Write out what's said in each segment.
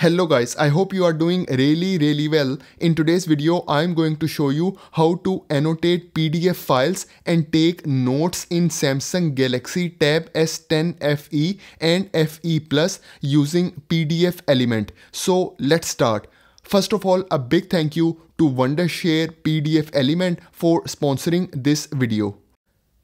Hello guys, I hope you are doing really really well. In today's video, I'm going to show you how to annotate PDF files and take notes in Samsung Galaxy Tab S10 FE and FE Plus using PDF Element. So let's start. First of all, a big thank you to Wondershare PDF Element for sponsoring this video.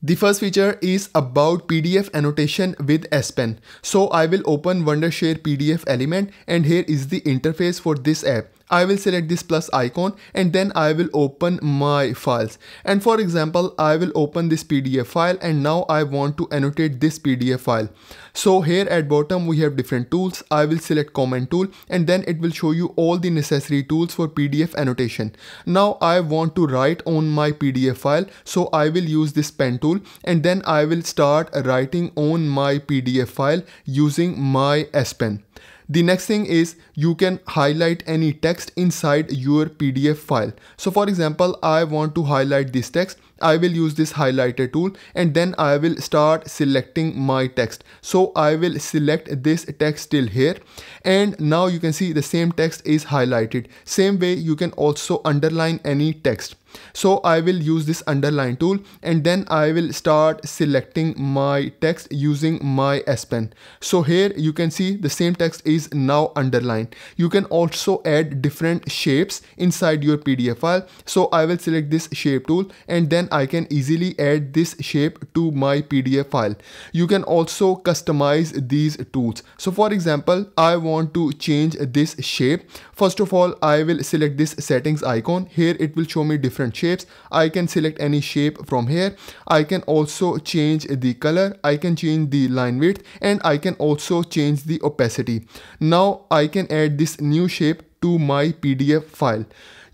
The first feature is about PDF annotation with S Pen. So I will open Wondershare PDF element and here is the interface for this app. I will select this plus icon and then I will open my files. And for example, I will open this PDF file and now I want to annotate this PDF file. So here at bottom we have different tools. I will select comment tool and then it will show you all the necessary tools for PDF annotation. Now I want to write on my PDF file. So I will use this pen tool and then I will start writing on my PDF file using my S Pen. The next thing is you can highlight any text inside your PDF file. So for example, I want to highlight this text. I will use this highlighter tool and then I will start selecting my text. So I will select this text till here and now you can see the same text is highlighted. Same way you can also underline any text. So I will use this underline tool and then I will start selecting my text using my S Pen. So here you can see the same text is now underlined. You can also add different shapes inside your PDF file. So I will select this shape tool and then I can easily add this shape to my PDF file. You can also customize these tools. So for example, I want to change this shape. First of all, I will select this settings icon. Here it will show me different different shapes. I can select any shape from here. I can also change the color. I can change the line width and I can also change the opacity. Now I can add this new shape to my PDF file.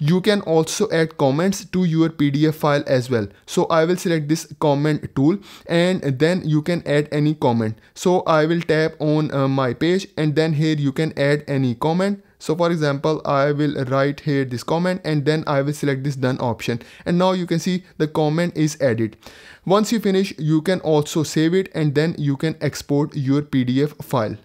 You can also add comments to your PDF file as well. So I will select this comment tool and then you can add any comment. So I will tap on uh, my page and then here you can add any comment so for example, I will write here this comment and then I will select this done option. And now you can see the comment is added. Once you finish, you can also save it and then you can export your PDF file.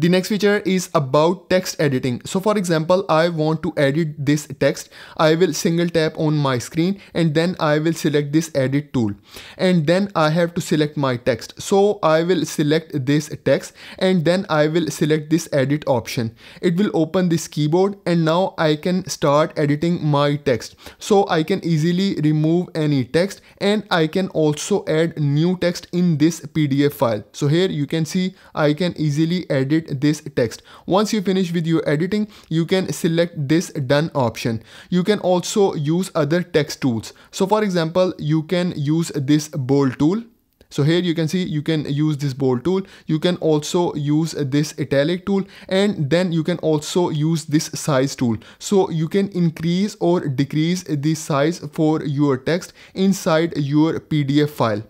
The next feature is about text editing. So for example, I want to edit this text. I will single tap on my screen and then I will select this edit tool. And then I have to select my text. So I will select this text and then I will select this edit option. It will open this keyboard and now I can start editing my text. So I can easily remove any text and I can also add new text in this PDF file. So here you can see I can easily edit this text. Once you finish with your editing, you can select this done option. You can also use other text tools. So for example, you can use this bold tool so here you can see you can use this bold tool you can also use this italic tool and then you can also use this size tool so you can increase or decrease the size for your text inside your pdf file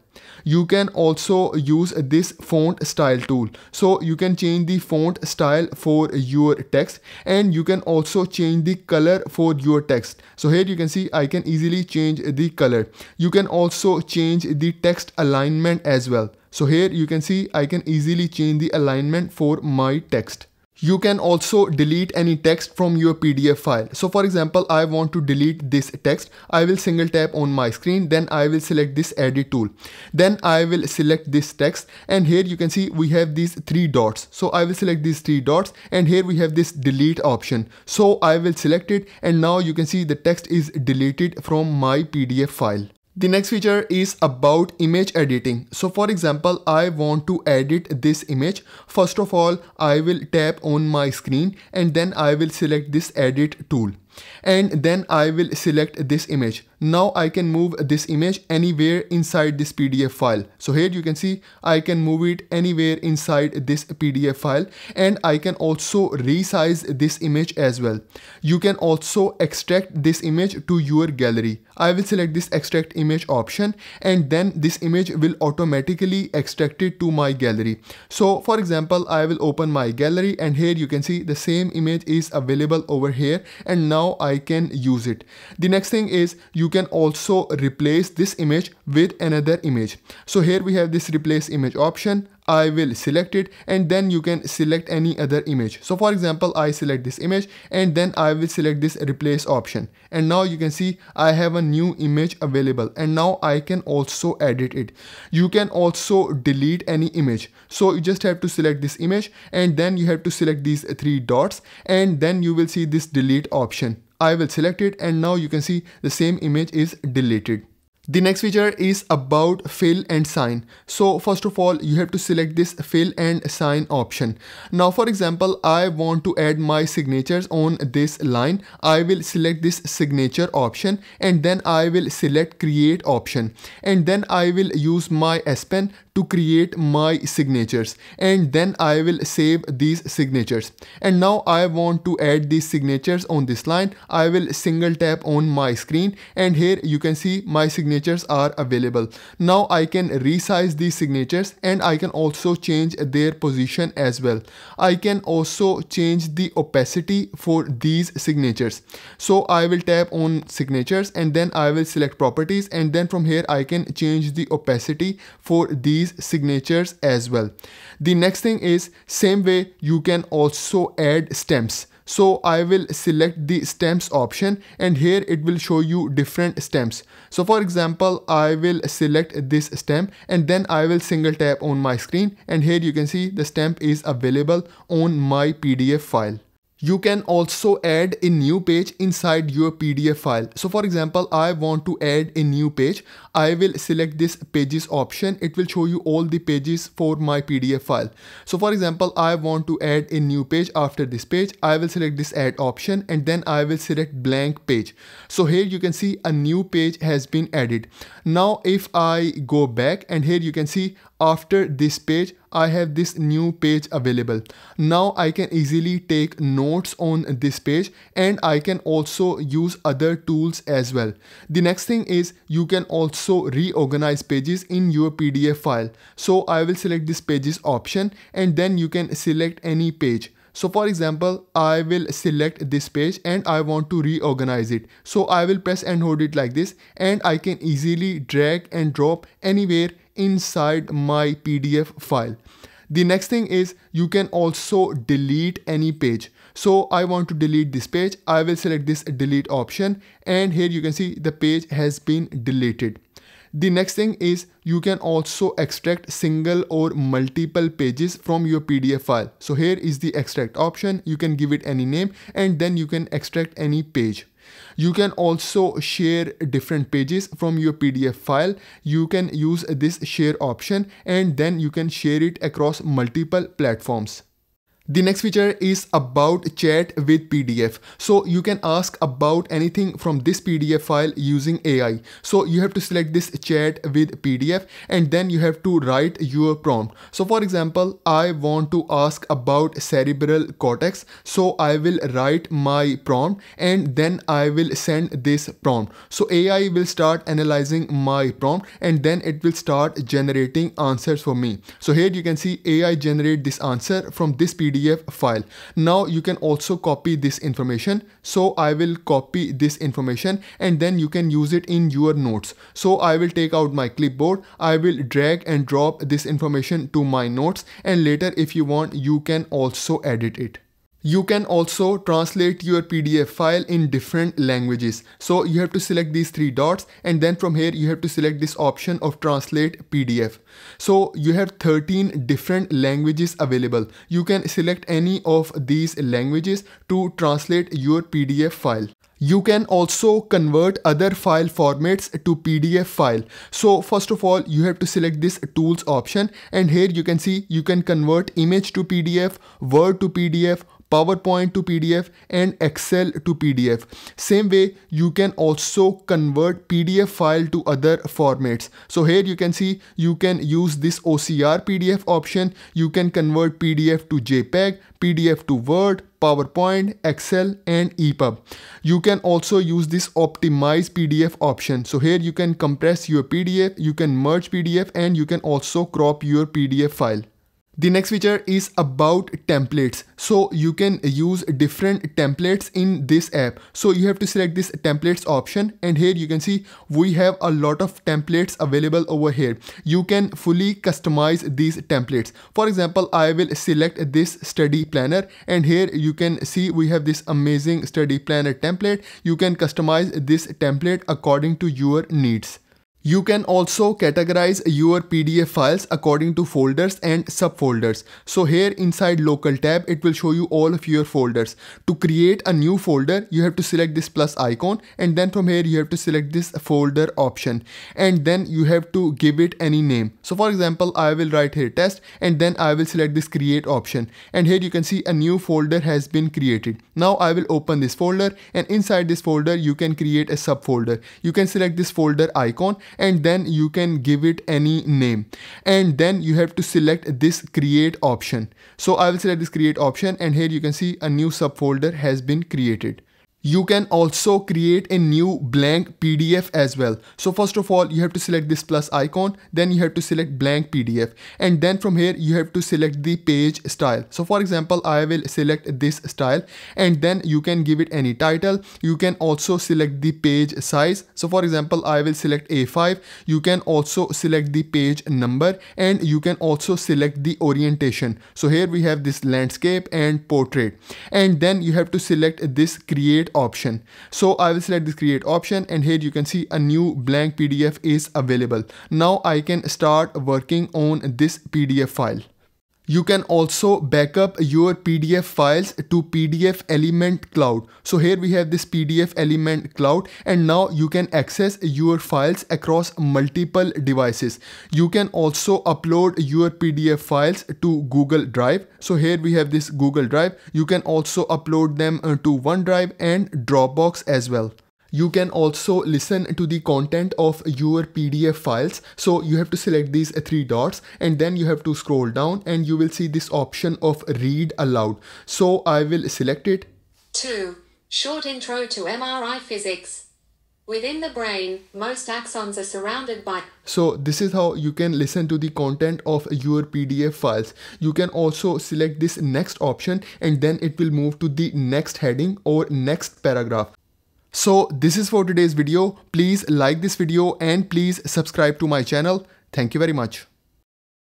you can also use this font style tool. So you can change the font style for your text and you can also change the color for your text. So here you can see i can easily change the color. You can also change the text alignment as well. So here you can see i can easily change the alignment for my text you can also delete any text from your PDF file. So for example, I want to delete this text. I will single tap on my screen. Then I will select this edit tool. Then I will select this text. And here you can see we have these three dots. So I will select these three dots. And here we have this delete option. So I will select it. And now you can see the text is deleted from my PDF file. The next feature is about image editing. So for example, I want to edit this image. First of all, I will tap on my screen and then I will select this edit tool and then I will select this image. Now I can move this image anywhere inside this PDF file. So here you can see I can move it anywhere inside this PDF file and I can also resize this image as well. You can also extract this image to your gallery. I will select this extract image option and then this image will automatically extract it to my gallery. So for example, I will open my gallery and here you can see the same image is available over here and now now I can use it. The next thing is you can also replace this image with another image. So here we have this replace image option. I will select it and then you can select any other image. So for example, I select this image and then I will select this replace option. And now you can see I have a new image available and now I can also edit it. You can also delete any image. So you just have to select this image and then you have to select these three dots and then you will see this delete option. I will select it and now you can see the same image is deleted. The next feature is about fill and sign. So first of all, you have to select this fill and sign option. Now, for example, I want to add my signatures on this line. I will select this signature option and then I will select create option. And then I will use my S Pen to create my signatures. And then I will save these signatures. And now I want to add these signatures on this line. I will single tap on my screen. And here you can see my signatures are available. Now I can resize these signatures. And I can also change their position as well. I can also change the opacity for these signatures. So I will tap on signatures. And then I will select properties. And then from here I can change the opacity for these these signatures as well. The next thing is same way you can also add stamps. So I will select the stamps option and here it will show you different stamps. So for example, I will select this stamp and then I will single tap on my screen and here you can see the stamp is available on my PDF file. You can also add a new page inside your PDF file. So for example, I want to add a new page. I will select this pages option. It will show you all the pages for my PDF file. So for example, I want to add a new page after this page. I will select this add option and then I will select blank page. So here you can see a new page has been added. Now if I go back and here you can see after this page I have this new page available. Now I can easily take notes on this page and I can also use other tools as well. The next thing is you can also reorganize pages in your PDF file. So I will select this pages option and then you can select any page. So for example, I will select this page and I want to reorganize it. So I will press and hold it like this and I can easily drag and drop anywhere inside my PDF file. The next thing is you can also delete any page. So I want to delete this page. I will select this delete option and here you can see the page has been deleted. The next thing is you can also extract single or multiple pages from your PDF file. So here is the extract option. You can give it any name and then you can extract any page. You can also share different pages from your PDF file. You can use this share option and then you can share it across multiple platforms. The next feature is about chat with PDF. So you can ask about anything from this PDF file using AI. So you have to select this chat with PDF and then you have to write your prompt. So for example, I want to ask about cerebral cortex. So I will write my prompt and then I will send this prompt. So AI will start analyzing my prompt and then it will start generating answers for me. So here you can see AI generate this answer from this PDF PDF file. Now you can also copy this information. So I will copy this information and then you can use it in your notes. So I will take out my clipboard. I will drag and drop this information to my notes and later if you want you can also edit it. You can also translate your PDF file in different languages. So you have to select these three dots and then from here you have to select this option of translate PDF. So you have 13 different languages available. You can select any of these languages to translate your PDF file. You can also convert other file formats to PDF file. So first of all, you have to select this tools option and here you can see you can convert image to PDF, word to PDF, PowerPoint to PDF and Excel to PDF. Same way, you can also convert PDF file to other formats. So here you can see you can use this OCR PDF option. You can convert PDF to JPEG, PDF to Word, PowerPoint, Excel and EPUB. You can also use this optimize PDF option. So here you can compress your PDF, you can merge PDF and you can also crop your PDF file. The next feature is about templates. So you can use different templates in this app. So you have to select this templates option and here you can see we have a lot of templates available over here. You can fully customize these templates. For example, I will select this study planner and here you can see we have this amazing study planner template. You can customize this template according to your needs. You can also categorize your PDF files according to folders and subfolders. So here inside local tab, it will show you all of your folders. To create a new folder, you have to select this plus icon and then from here you have to select this folder option and then you have to give it any name. So for example, I will write here test and then I will select this create option and here you can see a new folder has been created. Now I will open this folder and inside this folder you can create a subfolder. You can select this folder icon and then you can give it any name. And then you have to select this create option. So i will select this create option and here you can see a new subfolder has been created you can also create a new blank PDF as well. So first of all, you have to select this plus icon, then you have to select blank PDF. And then from here, you have to select the page style. So for example, I will select this style and then you can give it any title. You can also select the page size. So for example, I will select A5. You can also select the page number and you can also select the orientation. So here we have this landscape and portrait. And then you have to select this create option. So I will select this create option and here you can see a new blank PDF is available. Now I can start working on this PDF file. You can also backup your PDF files to PDF element cloud. So here we have this PDF element cloud and now you can access your files across multiple devices. You can also upload your PDF files to Google Drive. So here we have this Google Drive. You can also upload them uh, to OneDrive and Dropbox as well you can also listen to the content of your PDF files. So you have to select these three dots and then you have to scroll down and you will see this option of read aloud. So I will select it. 2. Short intro to MRI physics. Within the brain, most axons are surrounded by. So this is how you can listen to the content of your PDF files. You can also select this next option and then it will move to the next heading or next paragraph. So this is for today's video. Please like this video and please subscribe to my channel. Thank you very much.